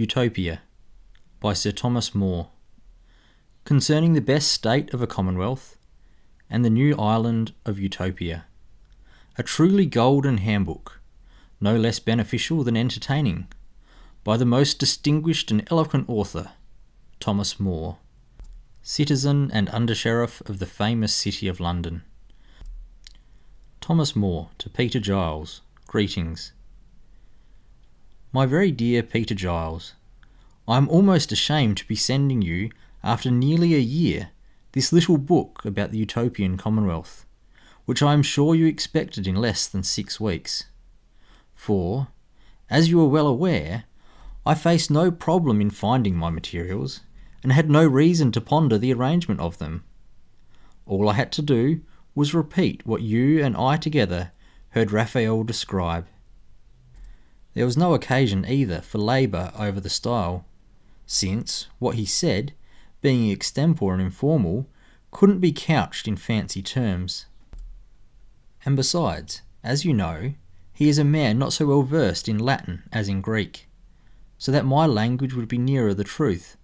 Utopia by Sir Thomas More Concerning the best state of a Commonwealth and the new island of Utopia. A truly golden handbook, no less beneficial than entertaining, by the most distinguished and eloquent author, Thomas More, citizen and under sheriff of the famous city of London. Thomas More to Peter Giles, greetings. My very dear Peter Giles, I am almost ashamed to be sending you, after nearly a year, this little book about the Utopian Commonwealth, which I am sure you expected in less than six weeks. For, as you are well aware, I faced no problem in finding my materials, and had no reason to ponder the arrangement of them. All I had to do was repeat what you and I together heard Raphael describe. There was no occasion either for labour over the style, since what he said, being extempore and informal, couldn't be couched in fancy terms. And besides, as you know, he is a man not so well versed in Latin as in Greek, so that my language would be nearer the truth,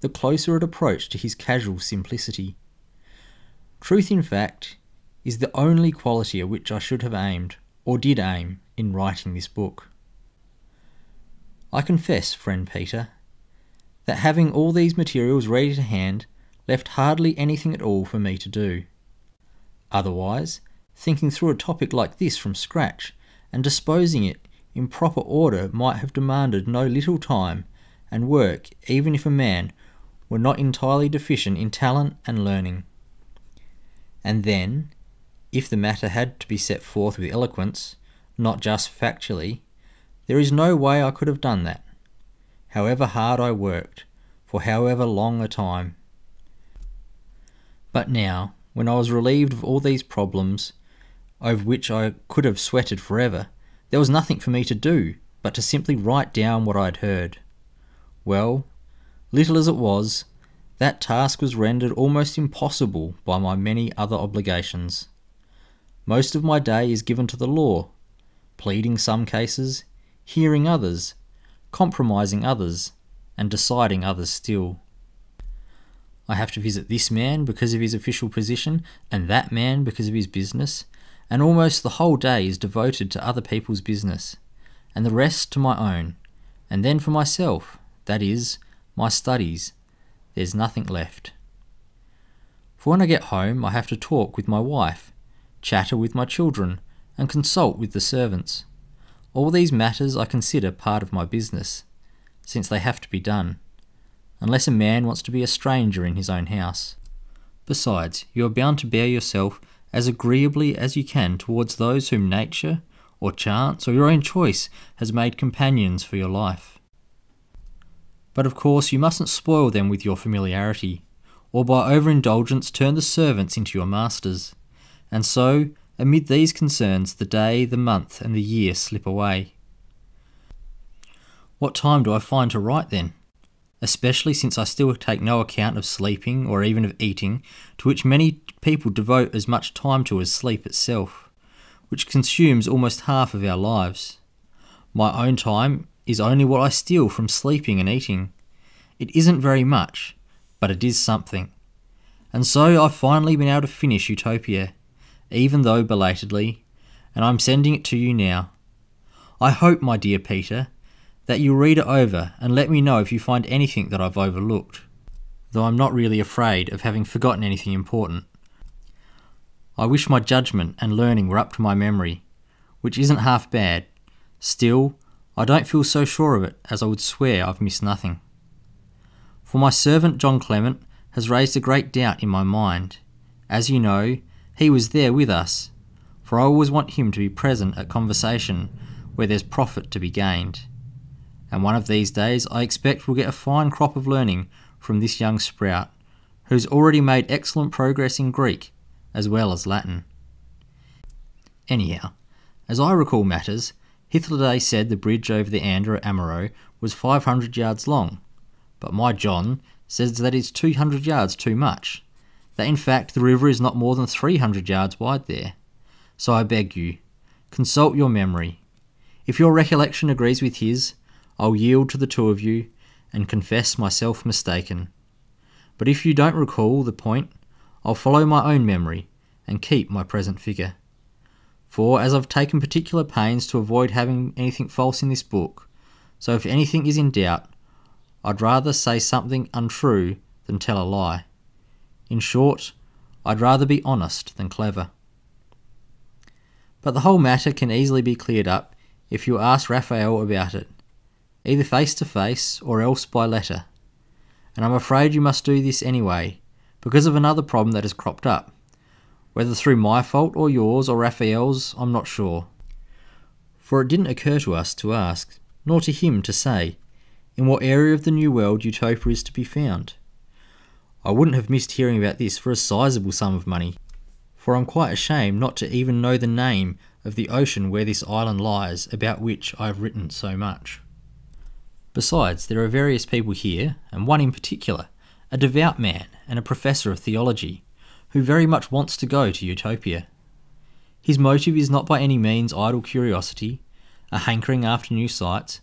the closer it approached to his casual simplicity. Truth, in fact, is the only quality at which I should have aimed, or did aim, in writing this book. I confess, friend Peter, that having all these materials ready to hand left hardly anything at all for me to do. Otherwise, thinking through a topic like this from scratch and disposing it in proper order might have demanded no little time and work even if a man were not entirely deficient in talent and learning. And then, if the matter had to be set forth with eloquence, not just factually, there is no way I could have done that, however hard I worked, for however long a time. But now, when I was relieved of all these problems, over which I could have sweated forever, there was nothing for me to do but to simply write down what I had heard. Well, little as it was, that task was rendered almost impossible by my many other obligations. Most of my day is given to the law, pleading some cases, hearing others, compromising others, and deciding others still. I have to visit this man because of his official position, and that man because of his business, and almost the whole day is devoted to other people's business, and the rest to my own, and then for myself, that is, my studies, there's nothing left. For when I get home, I have to talk with my wife, chatter with my children, and consult with the servants. All these matters I consider part of my business, since they have to be done, unless a man wants to be a stranger in his own house. Besides, you are bound to bear yourself as agreeably as you can towards those whom nature, or chance, or your own choice has made companions for your life. But of course, you mustn't spoil them with your familiarity, or by overindulgence turn the servants into your masters, and so Amid these concerns, the day, the month, and the year slip away. What time do I find to write then? Especially since I still take no account of sleeping or even of eating, to which many people devote as much time to as sleep itself, which consumes almost half of our lives. My own time is only what I steal from sleeping and eating. It isn't very much, but it is something. And so I've finally been able to finish Utopia even though belatedly, and I'm sending it to you now. I hope, my dear Peter, that you'll read it over and let me know if you find anything that I've overlooked, though I'm not really afraid of having forgotten anything important. I wish my judgment and learning were up to my memory, which isn't half bad. Still, I don't feel so sure of it as I would swear I've missed nothing. For my servant John Clement has raised a great doubt in my mind. As you know, he was there with us, for I always want him to be present at conversation where there's profit to be gained. And one of these days I expect we'll get a fine crop of learning from this young sprout, who's already made excellent progress in Greek as well as Latin. Anyhow, as I recall matters, Hythloday said the bridge over the Anyder at Amaurot was 500 yards long, but my John says that it's 200 yards too much, that in fact the river is not more than 300 yards wide there. So I beg you, consult your memory. If your recollection agrees with his, I'll yield to the two of you, and confess myself mistaken. But if you don't recall the point, I'll follow my own memory and keep my present figure. For as I've taken particular pains to avoid having anything false in this book, so if anything is in doubt, I'd rather say something untrue than tell a lie. In short, I'd rather be honest than clever. But the whole matter can easily be cleared up if you ask Raphael about it, either face to face or else by letter. And I'm afraid you must do this anyway, because of another problem that has cropped up. Whether through my fault or yours or Raphael's, I'm not sure. For it didn't occur to us to ask, nor to him to say, in what area of the New World Utopia is to be found. I wouldn't have missed hearing about this for a sizable sum of money, for I'm quite ashamed not to even know the name of the ocean where this island lies, about which I have written so much. Besides, there are various people here, and one in particular, a devout man and a professor of theology, who very much wants to go to Utopia. His motive is not by any means idle curiosity, a hankering after new sights,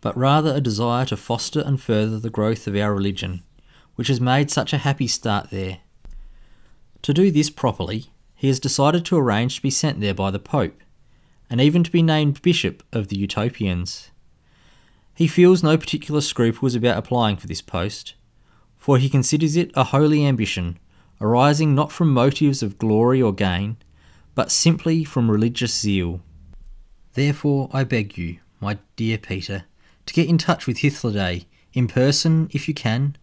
but rather a desire to foster and further the growth of our religion which has made such a happy start there. To do this properly, he has decided to arrange to be sent there by the Pope, and even to be named Bishop of the Utopians. He feels no particular scruples about applying for this post, for he considers it a holy ambition, arising not from motives of glory or gain, but simply from religious zeal. Therefore, I beg you, my dear Peter, to get in touch with Hythloday, in person if you can,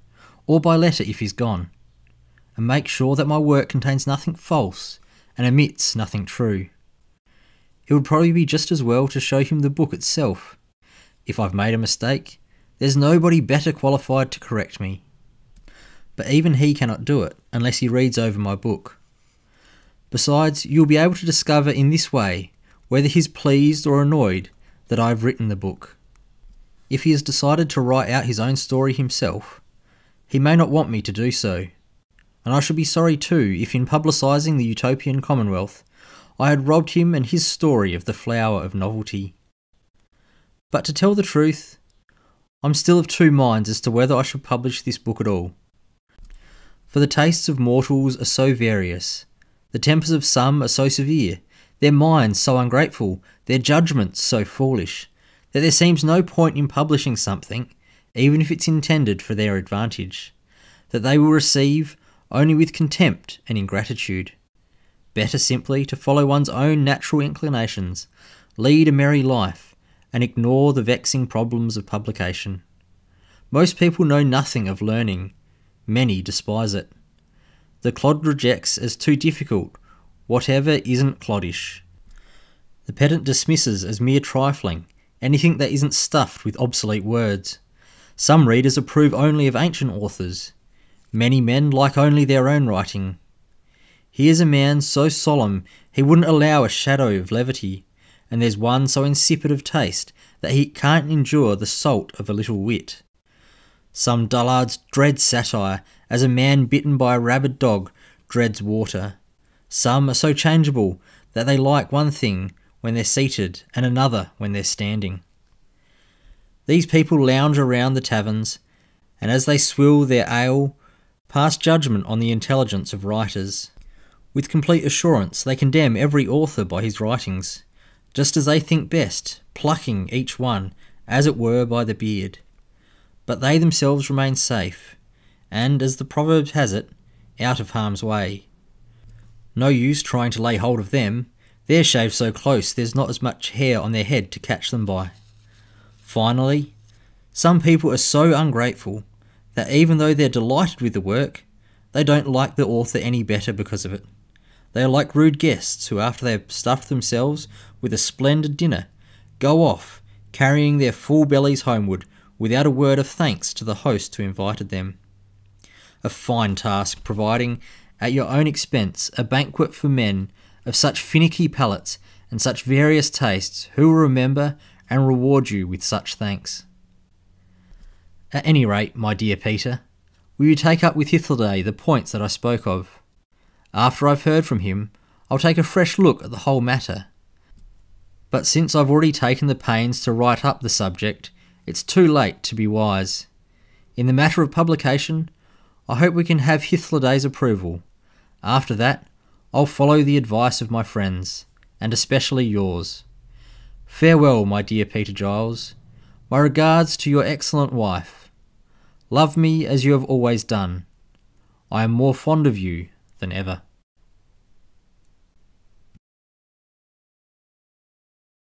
or by letter if he's gone, and make sure that my work contains nothing false and omits nothing true. It would probably be just as well to show him the book itself. If I've made a mistake, there's nobody better qualified to correct me. But even he cannot do it unless he reads over my book. Besides, you'll be able to discover in this way whether he's pleased or annoyed that I've written the book. If he has decided to write out his own story himself, he may not want me to do so. And I should be sorry too if, in publicising the Utopian Commonwealth, I had robbed him and his story of the flower of novelty. But to tell the truth, I'm still of two minds as to whether I should publish this book at all. For the tastes of mortals are so various, the tempers of some are so severe, their minds so ungrateful, their judgments so foolish, that there seems no point in publishing something even if it's intended for their advantage, that they will receive only with contempt and ingratitude. Better simply to follow one's own natural inclinations, lead a merry life, and ignore the vexing problems of publication. Most people know nothing of learning, many despise it. The clod rejects as too difficult whatever isn't cloddish. The pedant dismisses as mere trifling anything that isn't stuffed with obsolete words. Some readers approve only of ancient authors. Many men like only their own writing. He is a man so solemn he wouldn't allow a shadow of levity, and there's one so insipid of taste that he can't endure the salt of a little wit. Some dullards dread satire, as a man bitten by a rabid dog dreads water. Some are so changeable that they like one thing when they're seated and another when they're standing. These people lounge around the taverns, and as they swill their ale, pass judgment on the intelligence of writers. With complete assurance, they condemn every author by his writings, just as they think best, plucking each one, as it were, by the beard. But they themselves remain safe, and, as the proverb has it, out of harm's way. No use trying to lay hold of them, they're shaved so close there's not as much hair on their head to catch them by. Finally, some people are so ungrateful that even though they're delighted with the work, they don't like the author any better because of it. They are like rude guests who, after they have stuffed themselves with a splendid dinner, go off, carrying their full bellies homeward without a word of thanks to the host who invited them. A fine task providing, at your own expense, a banquet for men of such finicky palates and such various tastes who will remember and reward you with such thanks. At any rate, my dear Peter, will you take up with Hythloday the points that I spoke of? After I've heard from him, I'll take a fresh look at the whole matter. But since I've already taken the pains to write up the subject, It's too late to be wise. In the matter of publication, I hope we can have Hythloday's approval. After that, I'll follow the advice of my friends, and especially yours. Farewell, my dear Peter Giles. My regards to your excellent wife. Love me as you have always done. I am more fond of you than ever.